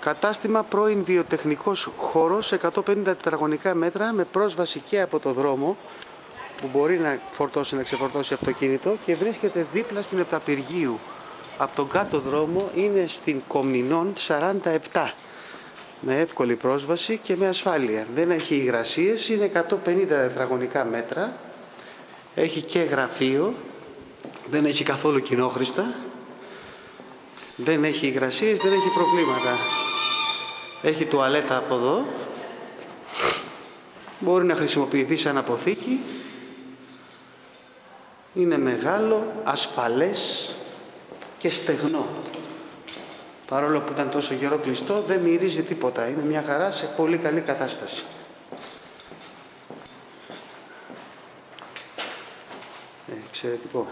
Κατάστημα πρώην βιοτεχνικός χώρος 150 τετραγωνικά μέτρα με πρόσβαση και από το δρόμο που μπορεί να φορτώσει να ξεφορτώσει αυτοκίνητο και βρίσκεται δίπλα στην Επταπηργίου. Από τον κάτω δρόμο είναι στην Κομνηνών 47 με εύκολη πρόσβαση και με ασφάλεια. Δεν έχει υγρασίες, είναι 150 τετραγωνικά μέτρα, έχει και γραφείο, δεν έχει καθόλου κοινόχρηστα, δεν έχει υγρασίες, δεν έχει προβλήματα. Έχει τουαλέτα από εδώ, μπορεί να χρησιμοποιηθεί σαν αποθήκη, είναι μεγάλο, ασφαλές και στεγνό. Παρόλο που ήταν τόσο καιρό κλειστό, δεν μυρίζει τίποτα. Είναι μια χαρά σε πολύ καλή κατάσταση. Ε, εξαιρετικό.